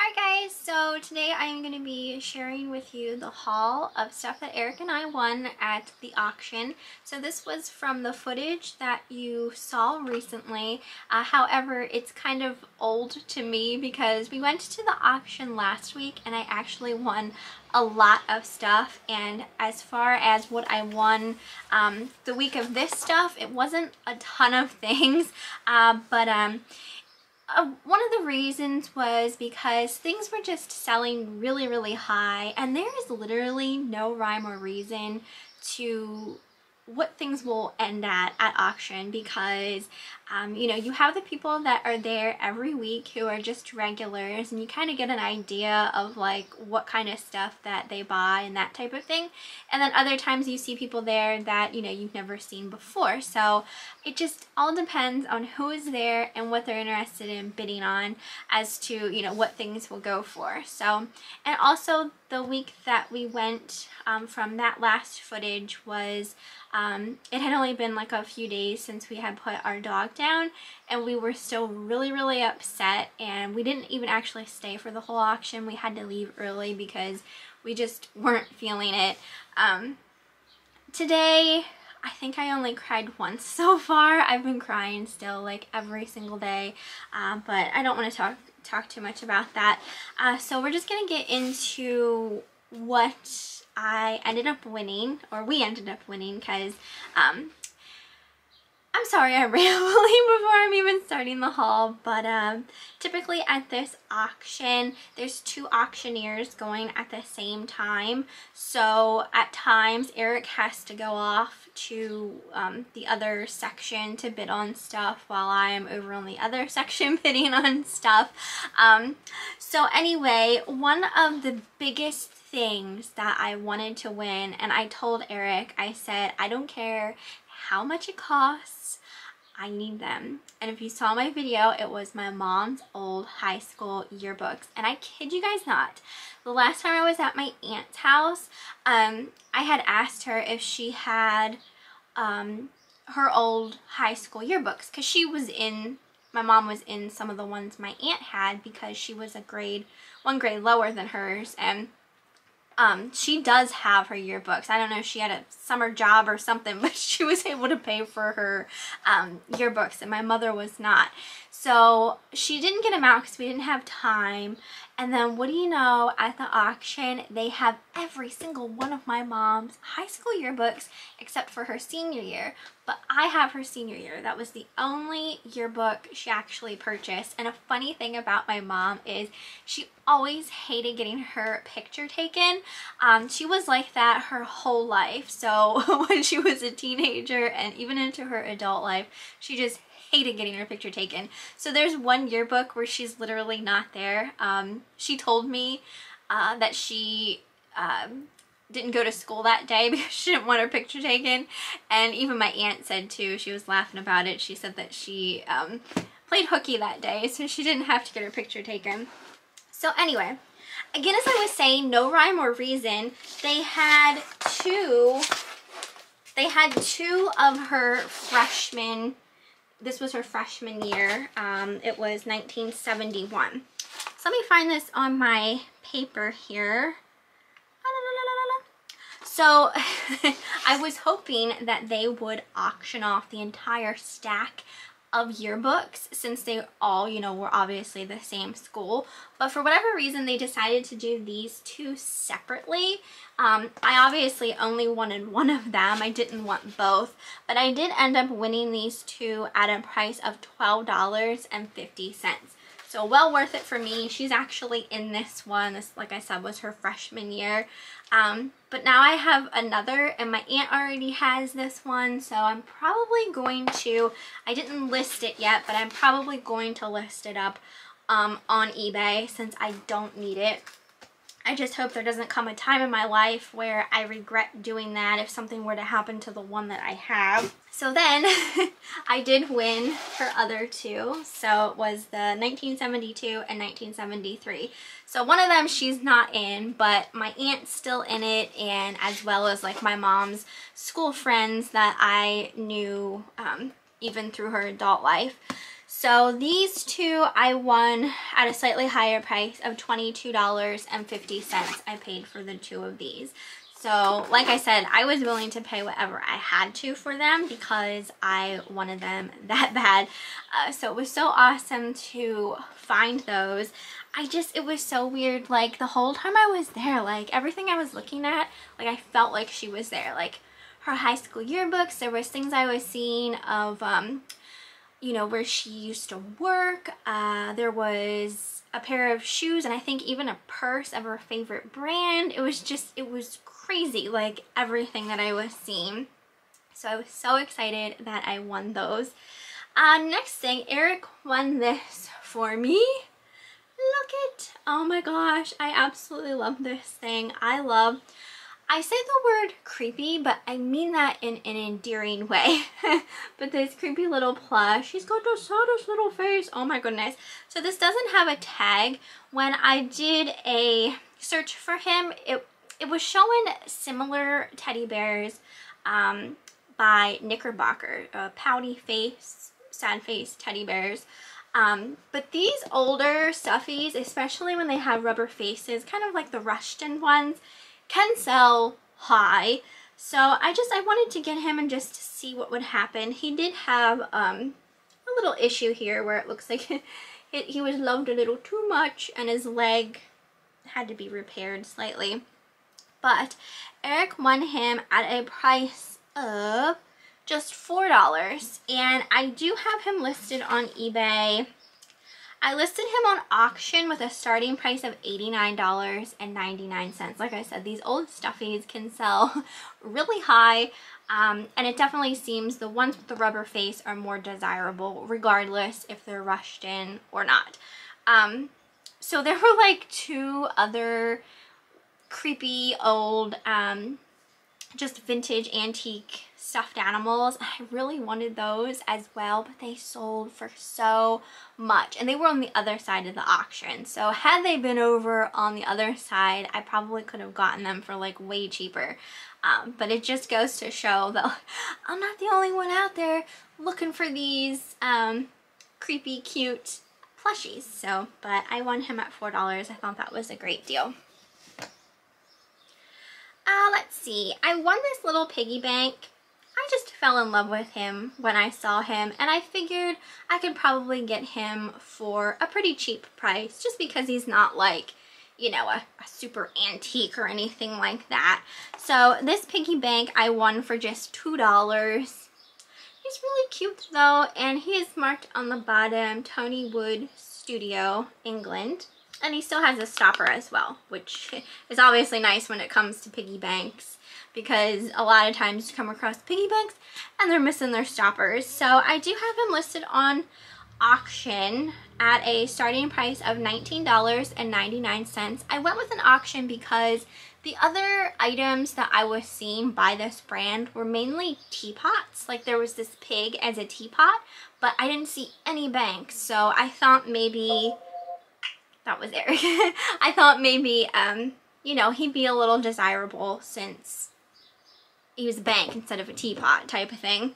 Alright guys, so today I am going to be sharing with you the haul of stuff that Eric and I won at the auction. So this was from the footage that you saw recently. Uh, however, it's kind of old to me because we went to the auction last week and I actually won a lot of stuff and as far as what I won um, the week of this stuff, it wasn't a ton of things, uh, but um, uh, one of the reasons was because things were just selling really, really high and there is literally no rhyme or reason to what things will end at at auction because um, you know you have the people that are there every week who are just regulars and you kind of get an idea of like what kind of stuff that they buy and that type of thing. And then other times you see people there that you know you've never seen before. So it just all depends on who is there and what they're interested in bidding on as to you know what things will go for. So and also the week that we went um, from that last footage was um, it had only been like a few days since we had put our dog down and we were still really really upset and we didn't even actually stay for the whole auction. We had to leave early because we just weren't feeling it. Um, today I think I only cried once so far. I've been crying still like every single day uh, but I don't want to talk talk too much about that. Uh, so we're just gonna get into what I ended up winning or we ended up winning because um, I'm sorry I'm rambling before I'm even starting the haul, but um, typically at this auction, there's two auctioneers going at the same time. So at times, Eric has to go off to um, the other section to bid on stuff while I am over on the other section bidding on stuff. Um, so anyway, one of the biggest things that I wanted to win, and I told Eric, I said, I don't care how much it costs. I need them. And if you saw my video, it was my mom's old high school yearbooks. And I kid you guys not, the last time I was at my aunt's house, um, I had asked her if she had um, her old high school yearbooks because she was in, my mom was in some of the ones my aunt had because she was a grade, one grade lower than hers. And um, she does have her yearbooks. I don't know if she had a summer job or something, but she was able to pay for her um, yearbooks and my mother was not. So she didn't get them out because we didn't have time. And then what do you know, at the auction, they have every single one of my mom's high school yearbooks except for her senior year. But I have her senior year. That was the only yearbook she actually purchased. And a funny thing about my mom is she always hated getting her picture taken. Um, she was like that her whole life. So when she was a teenager and even into her adult life, she just hated getting her picture taken. So there's one yearbook where she's literally not there. Um, she told me uh, that she um, didn't go to school that day because she didn't want her picture taken. And even my aunt said too, she was laughing about it. She said that she um, played hooky that day, so she didn't have to get her picture taken. So anyway, again, as I was saying, no rhyme or reason, they had two, they had two of her freshman this was her freshman year. Um, it was 1971. So let me find this on my paper here. So I was hoping that they would auction off the entire stack of yearbooks since they all, you know, were obviously the same school. But for whatever reason, they decided to do these two separately. Um, I obviously only wanted one of them. I didn't want both. But I did end up winning these two at a price of $12.50. So well worth it for me. She's actually in this one. This, like I said, was her freshman year. Um, but now I have another and my aunt already has this one. So I'm probably going to, I didn't list it yet, but I'm probably going to list it up um, on eBay since I don't need it. I just hope there doesn't come a time in my life where I regret doing that if something were to happen to the one that I have. So then I did win her other two. So it was the 1972 and 1973. So one of them she's not in, but my aunt's still in it and as well as like my mom's school friends that I knew um, even through her adult life. So these two I won at a slightly higher price of $22.50 I paid for the two of these. So like I said, I was willing to pay whatever I had to for them because I wanted them that bad. Uh, so it was so awesome to find those. I just, it was so weird. Like the whole time I was there, like everything I was looking at, like I felt like she was there. Like her high school yearbooks, there was things I was seeing of, um, you know, where she used to work. Uh, there was a pair of shoes and I think even a purse of her favorite brand. It was just, it was crazy, like everything that I was seeing. So I was so excited that I won those. Uh, next thing, Eric won this for me. Look it. Oh my gosh, I absolutely love this thing. I love, I say the word creepy, but I mean that in an endearing way. but this creepy little plush, he's got the saddest little face. Oh my goodness. So this doesn't have a tag. When I did a search for him, it it was showing similar teddy bears um, by Knickerbocker, pouty face, sad face teddy bears. Um, but these older stuffies, especially when they have rubber faces, kind of like the Rushton ones, can sell high. So I just, I wanted to get him and just see what would happen. He did have um, a little issue here where it looks like it, he was loved a little too much and his leg had to be repaired slightly but Eric won him at a price of just $4 and I do have him listed on eBay. I listed him on auction with a starting price of $89.99. Like I said, these old stuffies can sell really high um, and it definitely seems the ones with the rubber face are more desirable regardless if they're Rushton or not. Um, so there were like two other creepy old um, just vintage antique stuffed animals. I really wanted those as well, but they sold for so much. And they were on the other side of the auction. So had they been over on the other side, I probably could have gotten them for like way cheaper. Um, but it just goes to show that I'm not the only one out there looking for these um, creepy, cute plushies. So, but I won him at $4. I thought that was a great deal. Uh, let's see. I won this little piggy bank. I just fell in love with him when I saw him and I figured I could probably get him for a pretty cheap price just because he's not like, you know, a, a super antique or anything like that. So this piggy bank I won for just $2. He's really cute though and he is marked on the bottom Tony Wood Studio, England. And he still has a stopper as well, which is obviously nice when it comes to piggy banks because a lot of times you come across piggy banks and they're missing their stoppers. So I do have them listed on auction at a starting price of $19.99. I went with an auction because the other items that I was seeing by this brand were mainly teapots. Like there was this pig as a teapot, but I didn't see any banks. So I thought maybe that was Eric. I thought maybe, um, you know, he'd be a little desirable since was a bank instead of a teapot type of thing.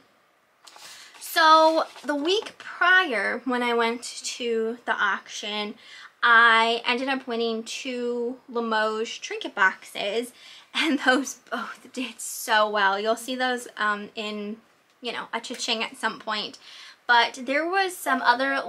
So the week prior when I went to the auction, I ended up winning two Limoges trinket boxes and those both did so well. You'll see those um, in, you know, a cha-ching at some point. But there was some other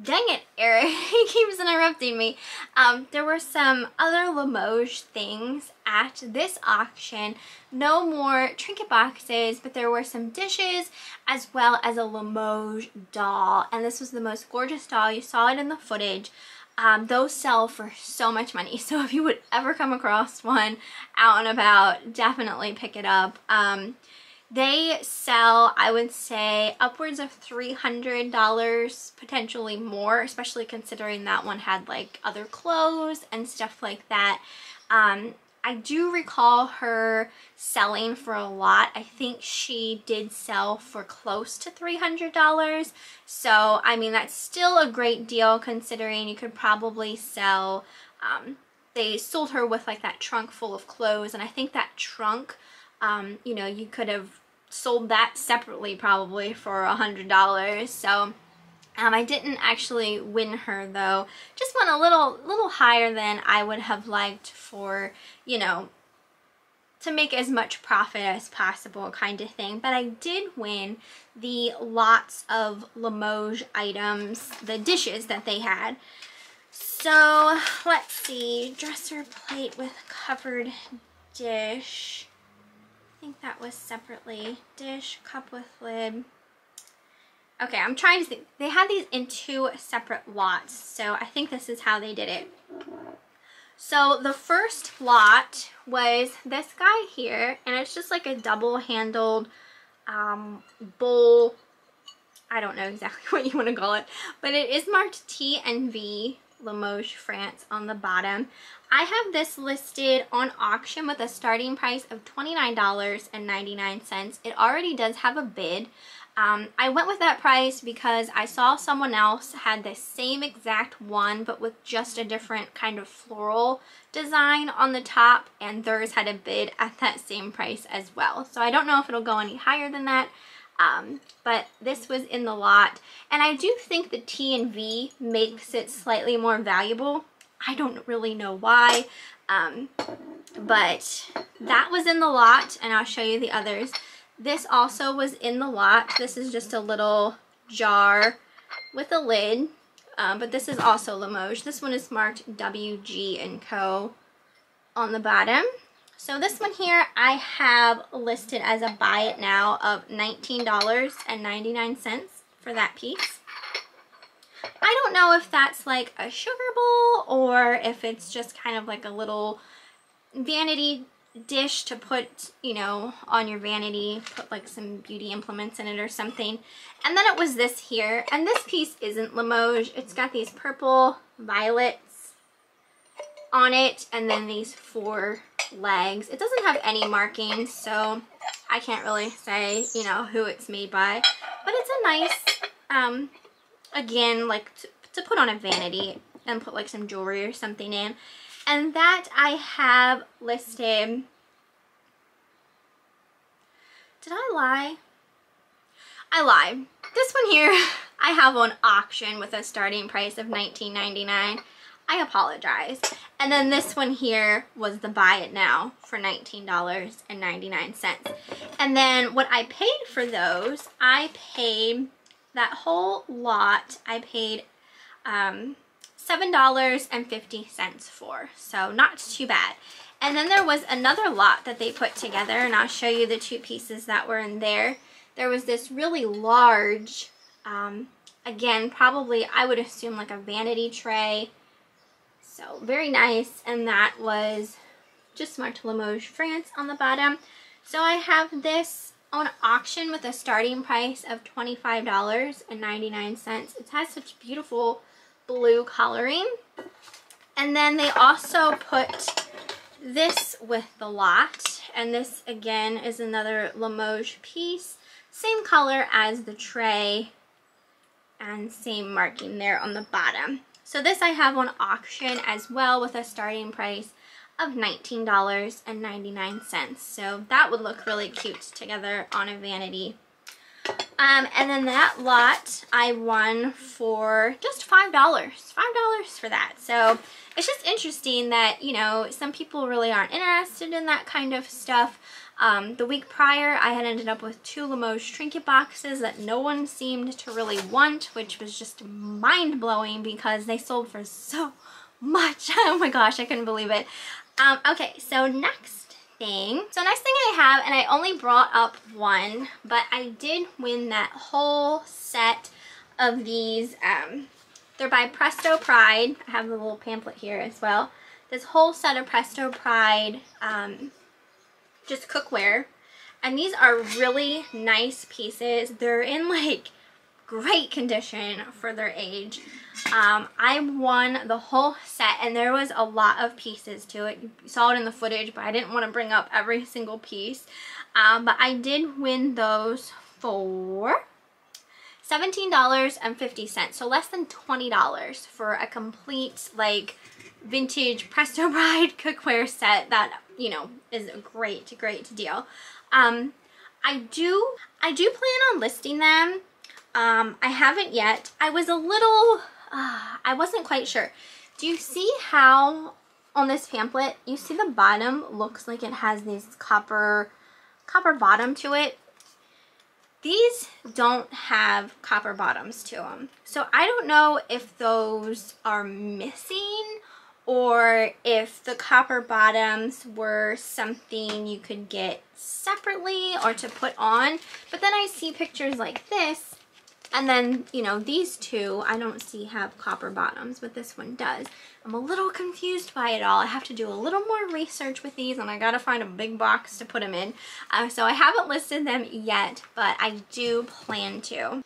Dang it, Eric. he keeps interrupting me. Um, there were some other Limoges things at this auction. No more trinket boxes, but there were some dishes as well as a Limoges doll. And this was the most gorgeous doll. You saw it in the footage. Um, those sell for so much money. So if you would ever come across one out and about, definitely pick it up. Um, they sell, I would say, upwards of $300, potentially more, especially considering that one had like other clothes and stuff like that. Um, I do recall her selling for a lot. I think she did sell for close to $300. So, I mean, that's still a great deal considering you could probably sell, um, they sold her with like that trunk full of clothes. And I think that trunk, um, you know, you could have sold that separately probably for a hundred dollars so Um, I didn't actually win her though. Just went a little, little higher than I would have liked for, you know, to make as much profit as possible kind of thing. But I did win the lots of Limoges items, the dishes that they had. So let's see, dresser plate with covered dish. Think that was separately. Dish, cup with lid. Okay, I'm trying to think. They had these in two separate lots, so I think this is how they did it. So the first lot was this guy here, and it's just like a double-handled um, bowl. I don't know exactly what you want to call it, but it is marked T and V Limoges, France on the bottom. I have this listed on auction with a starting price of $29.99. It already does have a bid. Um, I went with that price because I saw someone else had the same exact one but with just a different kind of floral design on the top and theirs had a bid at that same price as well. So I don't know if it'll go any higher than that. Um, but this was in the lot and I do think the T and V makes it slightly more valuable. I don't really know why. Um, but that was in the lot and I'll show you the others. This also was in the lot. This is just a little jar with a lid. Um, but this is also Limoges. This one is marked WG & Co. on the bottom. So this one here I have listed as a buy it now of $19.99 for that piece. I don't know if that's like a sugar bowl or if it's just kind of like a little vanity dish to put, you know, on your vanity, put like some beauty implements in it or something. And then it was this here, and this piece isn't Limoges. It's got these purple violets on it, and then these four legs. It doesn't have any markings, so I can't really say, you know, who it's made by. But it's a nice, um, again, like to, to put on a vanity and put like some jewelry or something in. And that I have listed. Did I lie? I lied. This one here I have on auction with a starting price of $19.99. I apologize. And then this one here was the buy it now for $19.99. And then what I paid for those, I paid that whole lot, I paid um, $7.50 for. So not too bad. And then there was another lot that they put together, and I'll show you the two pieces that were in there. There was this really large, um, again, probably I would assume like a vanity tray. So very nice, and that was just marked Limoges, France on the bottom. So I have this on auction with a starting price of $25.99. It has such beautiful blue coloring. And then they also put this with the lot. And this, again, is another Limoges piece. Same color as the tray and same marking there on the bottom. So this I have on auction as well with a starting price of $19.99. So that would look really cute together on a vanity um, and then that lot I won for just $5. $5 for that. So it's just interesting that, you know, some people really aren't interested in that kind of stuff. Um, the week prior, I had ended up with two Limoges trinket boxes that no one seemed to really want, which was just mind-blowing because they sold for so much. oh my gosh, I couldn't believe it. Um, okay, so next thing. So next thing I have, and I only brought up one, but I did win that whole set of these. Um, they're by Presto Pride. I have the little pamphlet here as well. This whole set of Presto Pride um, just cookware. And these are really nice pieces. They're in like great condition for their age. Um, I won the whole set and there was a lot of pieces to it. You saw it in the footage, but I didn't want to bring up every single piece. Um, but I did win those for $17.50, so less than $20 for a complete, like, vintage Presto Pride cookware set that, you know, is a great, great deal. Um, I do, I do plan on listing them Um, I haven't yet. I was a little, uh, I wasn't quite sure. Do you see how on this pamphlet, you see the bottom looks like it has these copper, copper bottom to it. These don't have copper bottoms to them. So I don't know if those are missing or if the copper bottoms were something you could get separately or to put on. But then I see pictures like this and then, you know, these two I don't see have copper bottoms, but this one does. I'm a little confused by it all. I have to do a little more research with these and I gotta find a big box to put them in. Uh, so I haven't listed them yet, but I do plan to.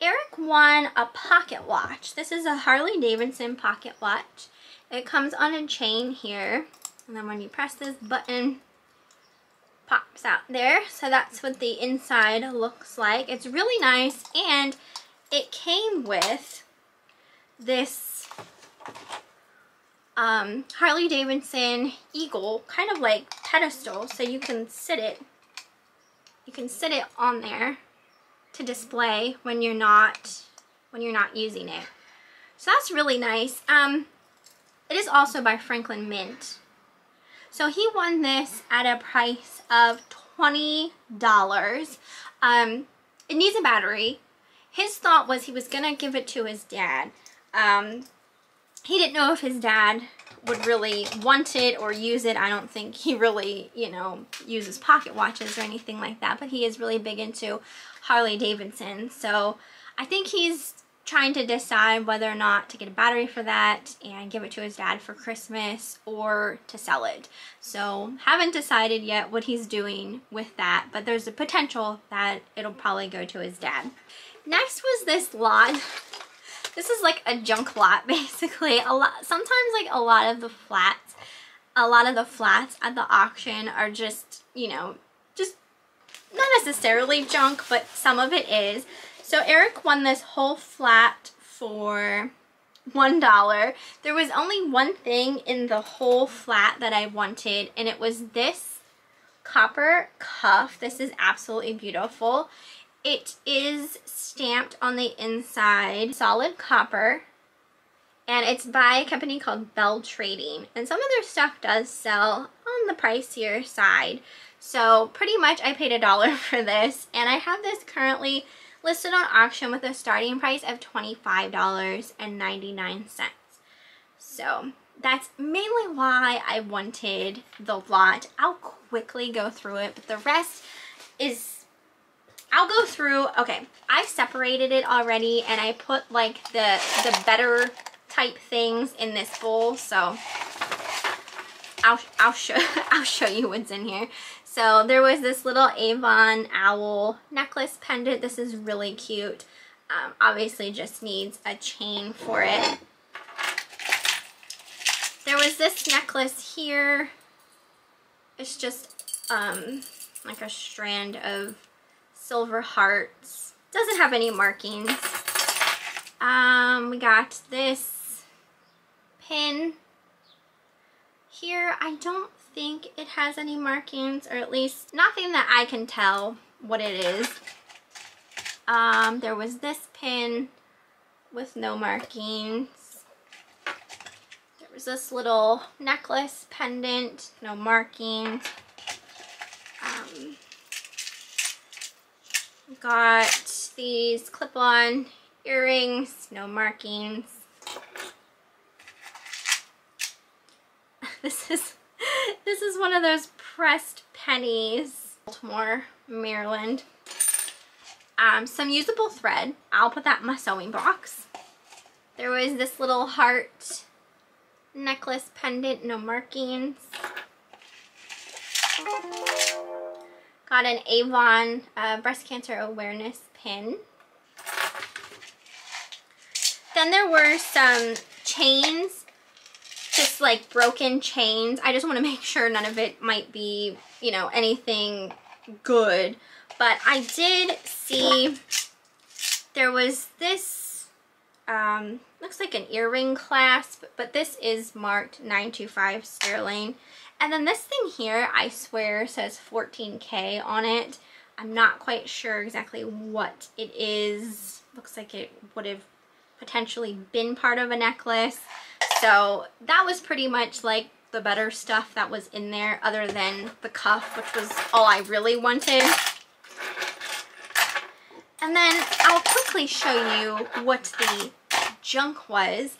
Eric won a pocket watch. This is a Harley Davidson pocket watch. It comes on a chain here. And then when you press this button, pops out there. So that's what the inside looks like. It's really nice and it came with this um, Harley Davidson Eagle kind of like pedestal so you can sit it you can sit it on there to display when you're not when you're not using it. So that's really nice. Um, it is also by Franklin Mint. So he won this at a price of $20. Um, it needs a battery. His thought was he was going to give it to his dad. Um, he didn't know if his dad would really want it or use it. I don't think he really, you know, uses pocket watches or anything like that, but he is really big into Harley Davidson. So I think he's trying to decide whether or not to get a battery for that and give it to his dad for Christmas or to sell it. So haven't decided yet what he's doing with that, but there's a potential that it'll probably go to his dad. Next was this lot. This is like a junk lot basically. A lot sometimes like a lot of the flats, a lot of the flats at the auction are just, you know, just not necessarily junk, but some of it is. So Eric won this whole flat for $1. There was only one thing in the whole flat that I wanted, and it was this copper cuff. This is absolutely beautiful. It is stamped on the inside, solid copper, and it's by a company called Bell Trading. And some of their stuff does sell on the pricier side. So pretty much I paid a dollar for this, and I have this currently listed on auction with a starting price of $25.99. So that's mainly why I wanted the lot. I'll quickly go through it, but the rest is, I'll go through, okay, I separated it already and I put like the, the better type things in this bowl, so I'll, I'll, show, I'll show you what's in here. So there was this little Avon owl necklace pendant. This is really cute. Um, obviously just needs a chain for it. There was this necklace here. It's just um, like a strand of silver hearts. Doesn't have any markings. Um, we got this pin here. I don't think it has any markings, or at least nothing that I can tell what it is. Um, there was this pin with no markings. There was this little necklace pendant, no markings. Um, got these clip-on earrings, no markings. this is this is one of those pressed pennies. Baltimore, Maryland. Um, some usable thread. I'll put that in my sewing box. There was this little heart necklace pendant, no markings. Got an Avon uh, breast cancer awareness pin. Then there were some chains like broken chains. I just want to make sure none of it might be, you know, anything good. But I did see there was this, um, looks like an earring clasp, but this is marked 925 sterling. And then this thing here, I swear, says 14K on it. I'm not quite sure exactly what it is looks like it would have potentially been part of a necklace. So that was pretty much like the better stuff that was in there other than the cuff, which was all I really wanted. And then I'll quickly show you what the junk was.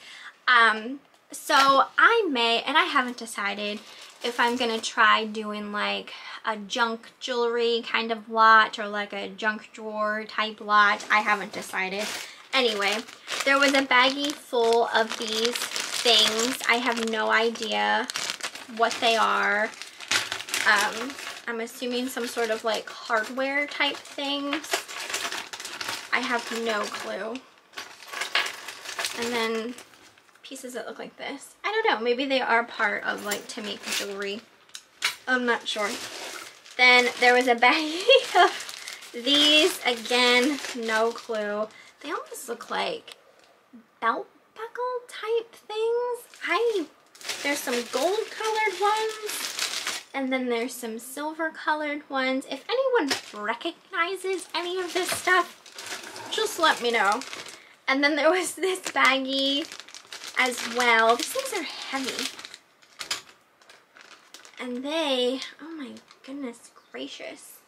Um, so I may, and I haven't decided if I'm gonna try doing like a junk jewelry kind of lot or like a junk drawer type lot. I haven't decided. Anyway, there was a baggie full of these things. I have no idea what they are. Um, I'm assuming some sort of like hardware type things. I have no clue. And then pieces that look like this. I don't know, maybe they are part of like to make jewelry. I'm not sure. Then there was a bag of these. Again, no clue. They almost look like belt buckle type things. I, there's some gold colored ones and then there's some silver colored ones. If anyone recognizes any of this stuff, just let me know. And then there was this baggie as well. These things are heavy. And they, oh my goodness gracious.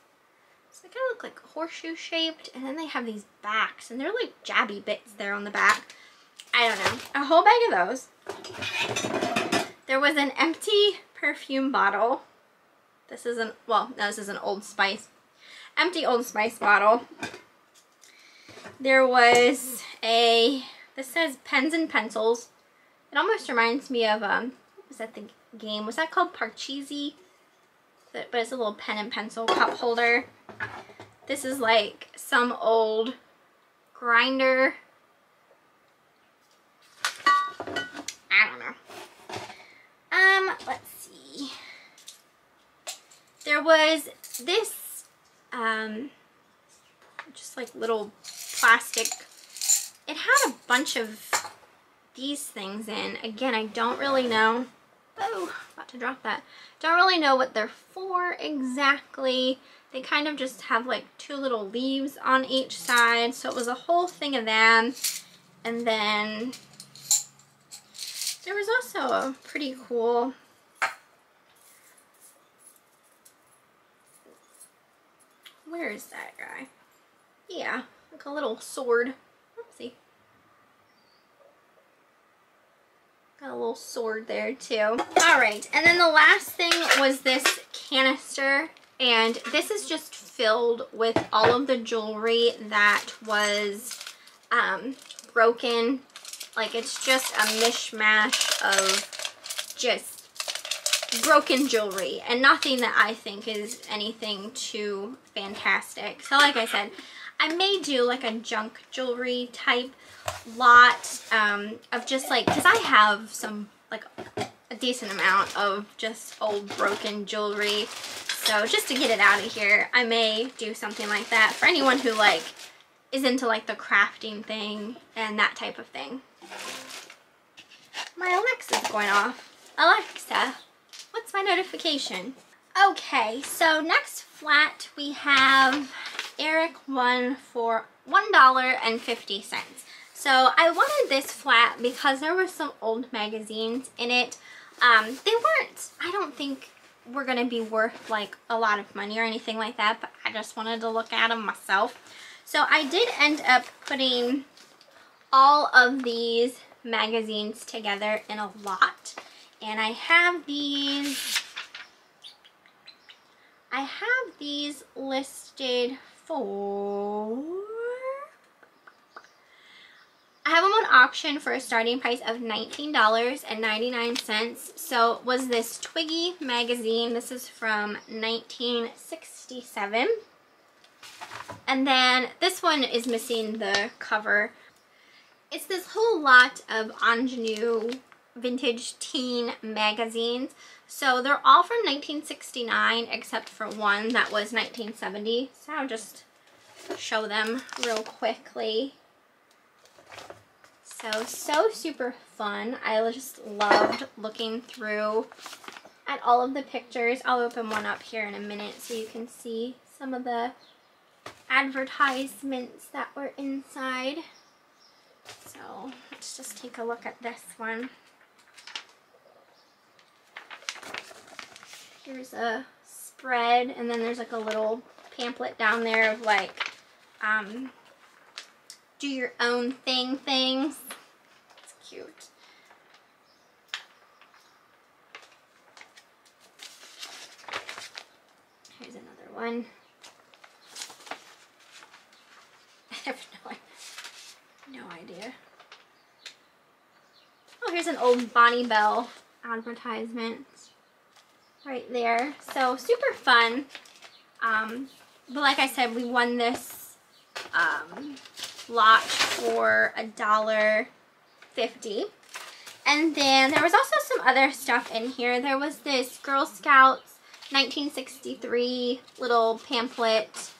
Kind of look like horseshoe shaped and then they have these backs and they're like jabby bits there on the back. I don't know. A whole bag of those. There was an empty perfume bottle. This is an, well, no, this is an Old Spice. Empty Old Spice bottle. There was a, this says pens and pencils. It almost reminds me of, um, was that the game? Was that called Parcheesi? But it's a little pen and pencil cup holder. This is like some old grinder. I don't know. Um, let's see. There was this, um, just like little plastic. It had a bunch of these things in. Again, I don't really know. Oh, about to drop that. Don't really know what they're for exactly. They kind of just have like two little leaves on each side. So it was a whole thing of them. And then there was also a pretty cool where is that guy? Yeah, like a little sword. see. Got a little sword there too. All right, and then the last thing was this canister. And this is just filled with all of the jewelry that was um, broken. Like it's just a mishmash of just broken jewelry and nothing that I think is anything too fantastic. So like I said, I may do like a junk jewelry type lot um, of just like, because I have some like a decent amount of just old broken jewelry. So just to get it out of here, I may do something like that for anyone who like is into like the crafting thing and that type of thing. My Alexa's going off. Alexa, what's my notification? Okay, so next flat we have Eric won for $1.50. So I wanted this flat because there were some old magazines in it. Um, they weren't, I don't think were going to be worth like a lot of money or anything like that, but I just wanted to look at them myself. So I did end up putting all of these magazines together in a lot. And I have these, I have these listed for I have them on auction for a starting price of $19.99. So was this Twiggy magazine. This is from 1967. And then this one is missing the cover. It's this whole lot of ingenue vintage teen magazines. So they're all from 1969 except for one that was 1970. So I'll just show them real quickly. So, so super fun. I just loved looking through at all of the pictures. I'll open one up here in a minute so you can see some of the advertisements that were inside. So let's just take a look at this one. Here's a spread and then there's like a little pamphlet down there of like um, do your own thing things. Cute. Here's another one. I have no, no idea. Oh, here's an old Bonne Bell advertisement right there. So super fun. Um, but like I said, we won this um, lot for a dollar fifty. And then there was also some other stuff in here. There was this Girl Scouts 1963 little pamphlet.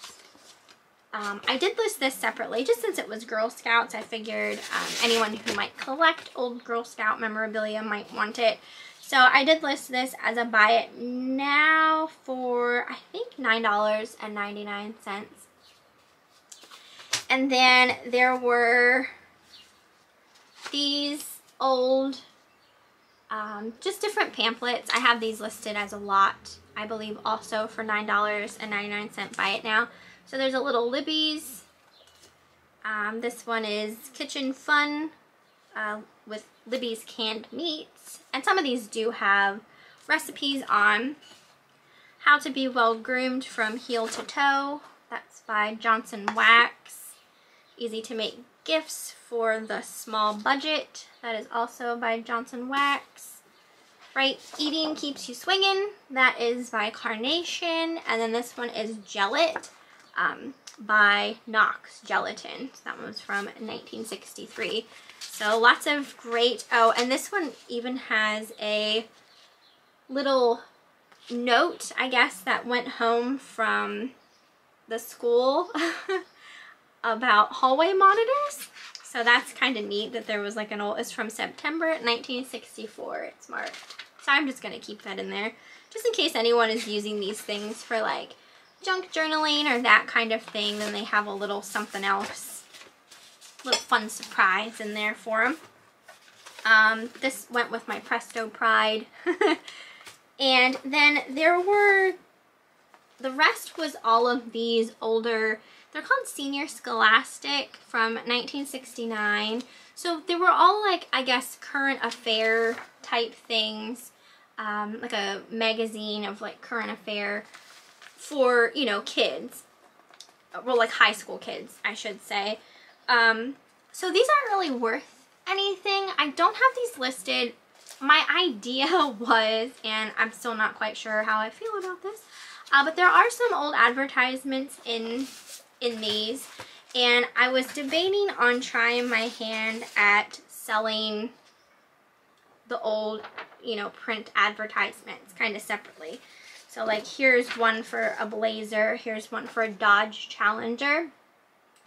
Um, I did list this separately just since it was Girl Scouts. I figured um, anyone who might collect old Girl Scout memorabilia might want it. So I did list this as a buy it now for I think $9.99. And then there were these old, um, just different pamphlets. I have these listed as a lot, I believe also for $9.99 buy it now. So there's a little Libby's. Um, this one is Kitchen Fun uh, with Libby's canned meats. And some of these do have recipes on how to be well groomed from heel to toe. That's by Johnson Wax. Easy to make gifts for the small budget. That is also by Johnson Wax. Right Eating Keeps You Swinging. That is by Carnation. And then this one is Gelit um, by Knox Gelatin. So that one was from 1963. So lots of great, oh, and this one even has a little note, I guess, that went home from the school about hallway monitors. So that's kind of neat that there was like an old, it's from September 1964, it's marked. So I'm just going to keep that in there, just in case anyone is using these things for like junk journaling or that kind of thing, then they have a little something else little fun surprise in there for them. Um, this went with my Presto Pride. and then there were, the rest was all of these older, they're called Senior Scholastic from 1969. So they were all like, I guess, current affair type things. Um, like a magazine of like current affair for, you know, kids. Well, like high school kids, I should say. Um, so these aren't really worth anything. I don't have these listed. My idea was, and I'm still not quite sure how I feel about this, uh, but there are some old advertisements in, in these. And I was debating on trying my hand at selling the old, you know, print advertisements kind of separately. So like here's one for a Blazer, here's one for a Dodge Challenger.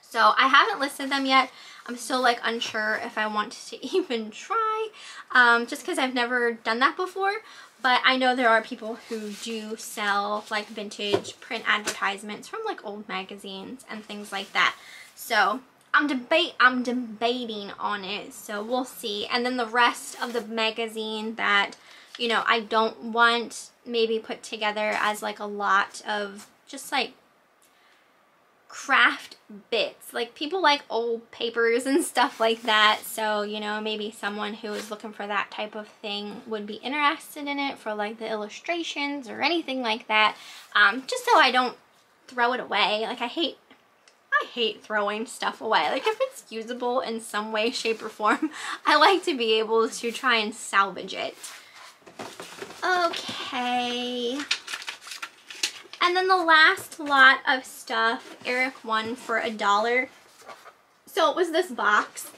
So I haven't listed them yet. I'm still like unsure if I want to even try um, just because I've never done that before. But I know there are people who do sell like vintage print advertisements from like old magazines and things like that. So I'm debate I'm debating on it. So we'll see. And then the rest of the magazine that you know I don't want maybe put together as like a lot of just like craft bits. Like people like old papers and stuff like that. So, you know, maybe someone who is looking for that type of thing would be interested in it for like the illustrations or anything like that. Um, just so I don't throw it away. Like I hate I hate throwing stuff away. Like if it's usable in some way, shape, or form, I like to be able to try and salvage it. Okay. And then the last lot of stuff, Eric won for a dollar. So it was this box.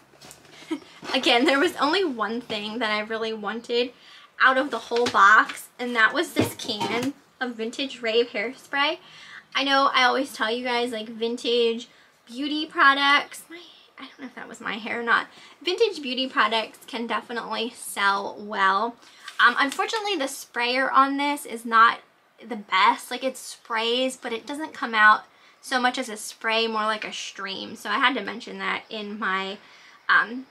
Again, there was only one thing that I really wanted out of the whole box, and that was this can of Vintage Rave Hairspray. I know I always tell you guys, like, vintage beauty products, my, I don't know if that was my hair or not, vintage beauty products can definitely sell well. Um, unfortunately, the sprayer on this is not the best. Like it sprays, but it doesn't come out so much as a spray, more like a stream. So I had to mention that in my um,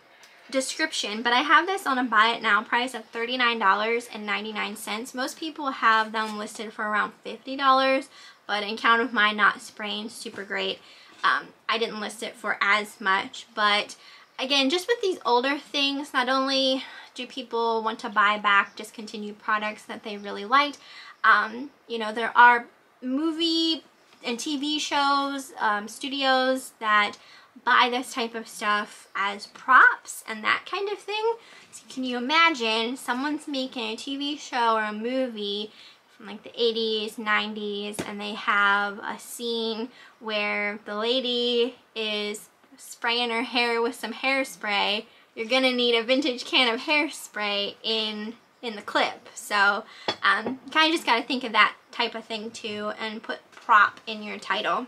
description. But I have this on a buy it now price of $39.99. Most people have them listed for around $50, but in count of mine not spraying, super great. Um, I didn't list it for as much, but again, just with these older things, not only do people want to buy back discontinued products that they really liked, um, you know, there are movie and TV shows, um, studios that buy this type of stuff as props and that kind of thing. So can you imagine someone's making a TV show or a movie from like the 80s, 90s, and they have a scene where the lady is spraying her hair with some hairspray, you're gonna need a vintage can of hairspray in in the clip. So um, kind of just gotta think of that type of thing too and put prop in your title.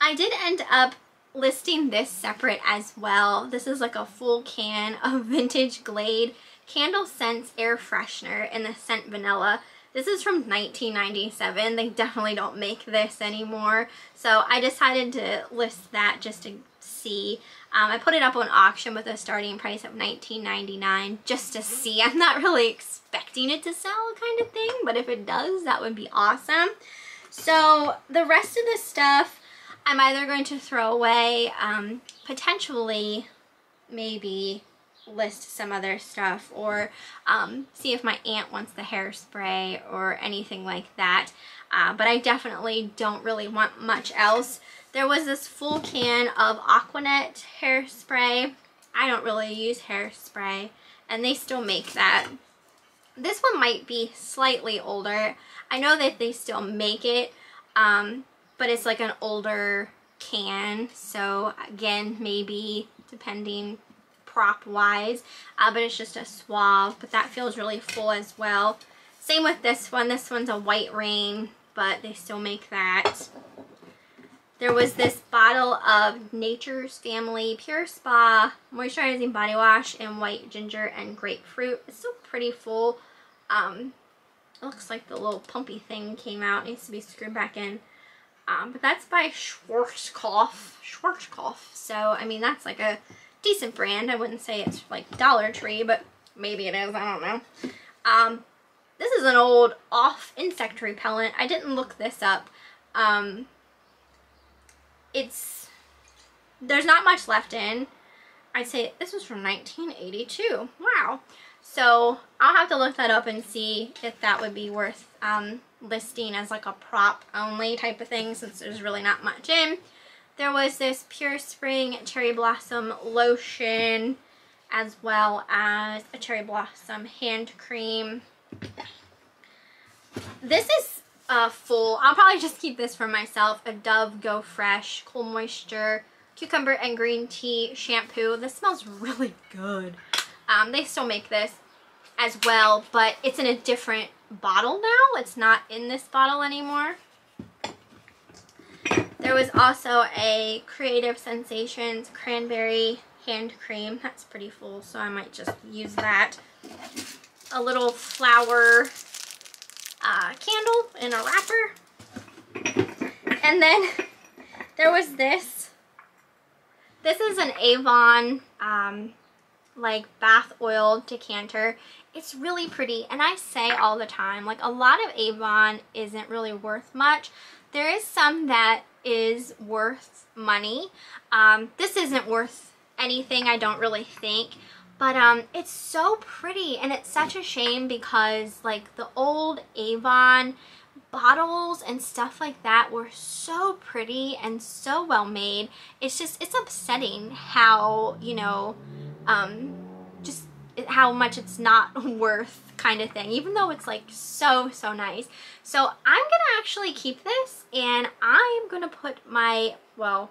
I did end up listing this separate as well. This is like a full can of vintage Glade Candle Scents Air Freshener in the scent Vanilla. This is from 1997. They definitely don't make this anymore. So I decided to list that just to see. Um, I put it up on auction with a starting price of $19.99 just to see. I'm not really expecting it to sell kind of thing, but if it does, that would be awesome. So the rest of the stuff I'm either going to throw away, um, potentially maybe list some other stuff or um, see if my aunt wants the hairspray or anything like that. Uh, but I definitely don't really want much else. There was this full can of Aquanet hairspray. I don't really use hairspray and they still make that. This one might be slightly older. I know that they still make it, um, but it's like an older can. So again, maybe depending prop wise, uh, but it's just a suave, but that feels really full as well. Same with this one. This one's a white rain, but they still make that. There was this bottle of Nature's Family Pure Spa Moisturizing Body Wash in white ginger and grapefruit. It's still pretty full. Um, it looks like the little pumpy thing came out. It needs to be screwed back in. Um, but that's by Schwarzkopf. Schwarzkopf. So, I mean, that's like a decent brand. I wouldn't say it's like Dollar Tree, but maybe it is. I don't know. Um, this is an old off insect repellent. I didn't look this up. Um, it's, there's not much left in. I'd say this was from 1982. Wow. So I'll have to look that up and see if that would be worth um, listing as like a prop only type of thing since there's really not much in. There was this Pure Spring Cherry Blossom Lotion as well as a Cherry Blossom Hand Cream. This is full. I'll probably just keep this for myself. A Dove Go Fresh Cool Moisture Cucumber and Green Tea Shampoo. This smells really good. Um, they still make this as well, but it's in a different bottle now. It's not in this bottle anymore. There was also a Creative Sensations Cranberry Hand Cream. That's pretty full, so I might just use that. A little flower uh, candle in a wrapper. And then there was this. This is an Avon um, like bath oil decanter. It's really pretty and I say all the time like a lot of Avon isn't really worth much. There is some that is worth money. Um, this isn't worth anything I don't really think but um, it's so pretty and it's such a shame because like the old Avon bottles and stuff like that were so pretty and so well made. It's just, it's upsetting how, you know, um, just how much it's not worth kind of thing, even though it's like so, so nice. So I'm to actually keep this and I'm to put my, well,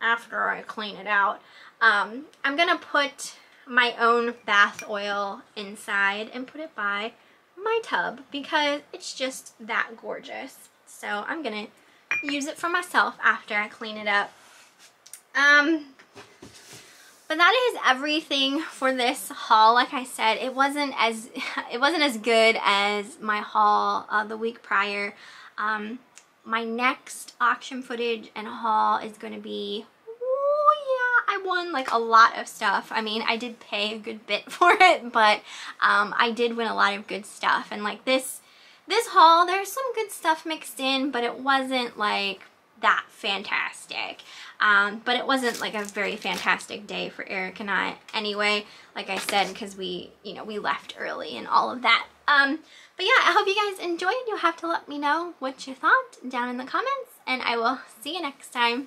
after I clean it out, um, I'm to put my own bath oil inside and put it by my tub because it's just that gorgeous. So I'm going to use it for myself after I clean it up. Um, but that is everything for this haul. Like I said, it wasn't as it wasn't as good as my haul uh, the week prior. Um, my next auction footage and haul is going to be won like a lot of stuff I mean I did pay a good bit for it but um, I did win a lot of good stuff and like this this haul there's some good stuff mixed in but it wasn't like that fantastic um, but it wasn't like a very fantastic day for Eric and I anyway like I said because we you know we left early and all of that um, but yeah, I hope you guys enjoyed. You'll have to let me know what you thought down in the comments, and I will see you next time.